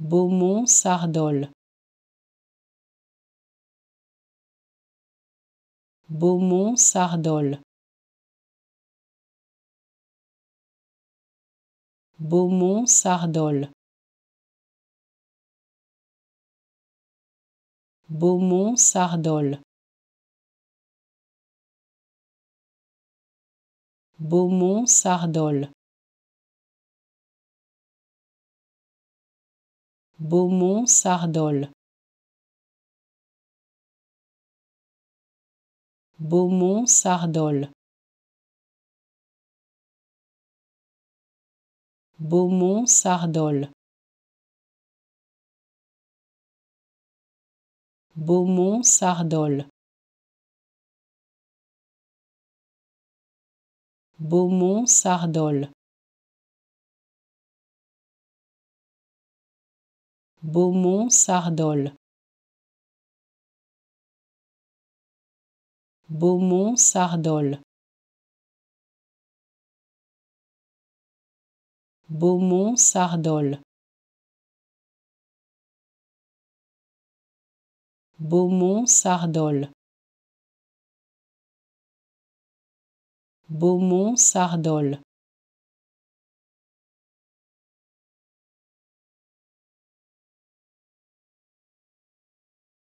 Beaumont-Sardolle Beaumont-Sardolle Beaumont-Sardolle Beaumont-Sardolle Beaumont-Sardolle Beaumont-Sardolle. Beaumont-Sardolle. Beaumont-Sardolle. Beaumont-Sardolle. Beaumont-Sardolle. Beaumont-Sardolle. Beaumont-Sardolle. Beaumont-Sardolle. Beaumont-Sardolle. Beaumont-Sardolle.